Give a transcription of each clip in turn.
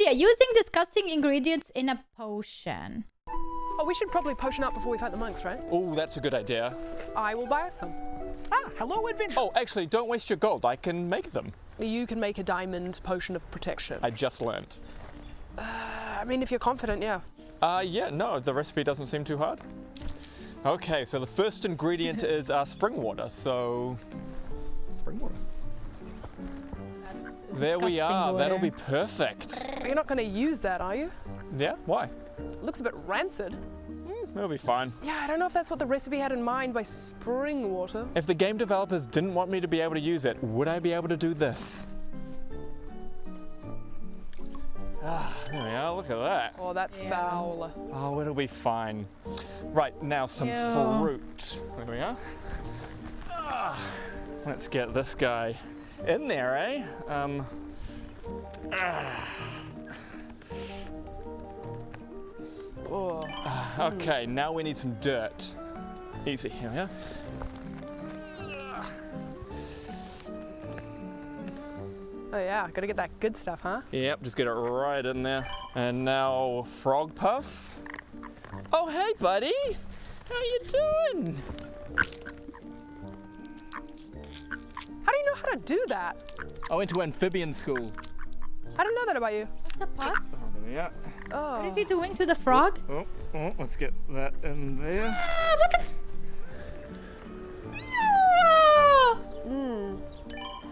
idea. Using disgusting ingredients in a potion. Oh, we should probably potion up before we fight the monks, right? Oh, that's a good idea. I will buy us some. Ah, hello, adventure. Oh, actually, don't waste your gold. I can make them. You can make a diamond potion of protection. I just learned. I mean, if you're confident, yeah. Uh, yeah, no, the recipe doesn't seem too hard. Okay, so the first ingredient is uh, spring water. So, There we disgusting are. That'll be perfect. You're not going to use that, are you? Yeah, why? It looks a bit rancid. It'll be fine. Yeah, I don't know if that's what the recipe had in mind by spring water. If the game developers didn't want me to be able to use it, would I be able to do this? Ah, there we are. Look at that. Oh, that's Yeah. foul. Oh, it'll be fine. Right, now some Ew. fruit. There we are. Ah, let's get this guy in there, eh? Um. ah, Oh. okay, now we need some dirt. Easy, here we are. Oh yeah, gotta get that good stuff, huh? Yep, just get it right in there. And now frog pus. Oh, hey, buddy. How you doing? To do that? I went to amphibian school. I don't know that about you. What's the pus? Yeah. Oh. What is he doing to the frog? Oh, oh, let's get that in there. Ah, what the f-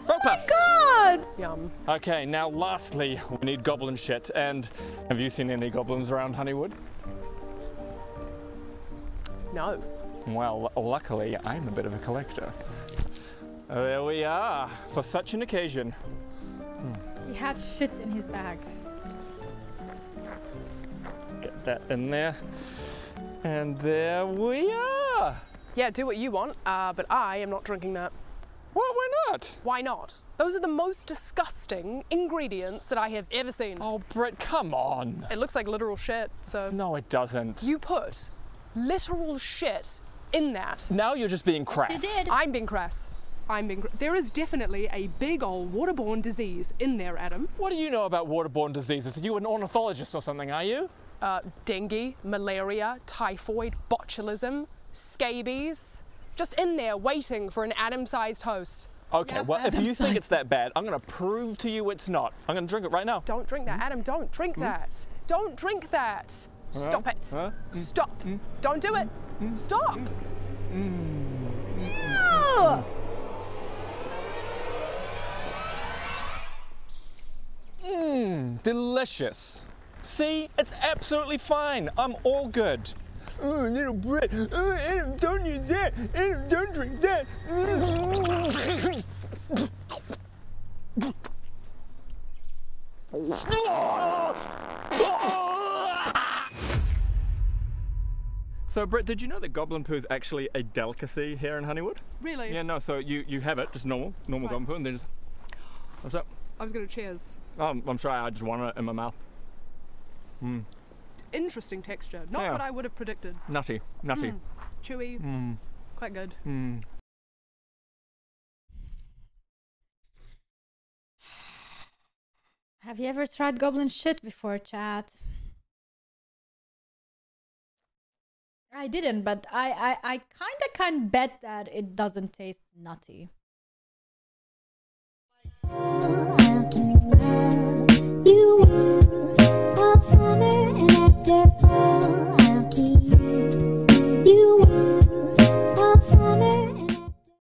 Frog pus. God! Yum. Okay, now lastly, we need goblin shit. And have you seen any goblins around Honeywood? No. Well, luckily, I'm a bit of a collector. There we are, for such an occasion. He had shit in his bag. Get that in there. And there we are. Yeah, do what you want, uh, but I am not drinking that. Well, why not? Why not? Those are the most disgusting ingredients that I have ever seen. Oh, Brett, come on. It looks like literal shit, so. No, it doesn't. You put literal shit in that. now you're just being crass. You did. I'm being crass. I'm being. There is definitely a big old waterborne disease in there, Adam. What do you know about waterborne diseases? Are you an ornithologist or something, are you? Uh, dengue, malaria, typhoid, botulism, scabies. Just in there waiting for an Adam sized host. Okay, Yeah, well, if you Adam think it's that bad, I'm going to prove to you it's not. I'm going to drink it right now. Don't drink that, Adam. Don't drink hmm? that. Don't drink that. Stop it. huh? Hmm? Stop. Hmm? Don't do it. Stop. No! Delicious. See, it's absolutely fine. I'm all good. Oh, little Brett. Oh, Adam, don't use that. Adam, don't drink that. So, Brett, did you know that goblin poo is actually a delicacy here in Honeywood? Really? Yeah, no, so you, you have it, just normal, normal Right. goblin poo, and then just. What's up? I was going to cheers. Oh, I'm sorry, I just want it in my mouth. Interesting texture. Not Yeah. what I would have predicted. Nutty, nutty. Mm. Chewy. Mm. Quite good. Mm. Have you ever tried goblin shit before, chat? I didn't, but I, I, I kind of can bet that it doesn't taste nutty. Ooh, Thank you.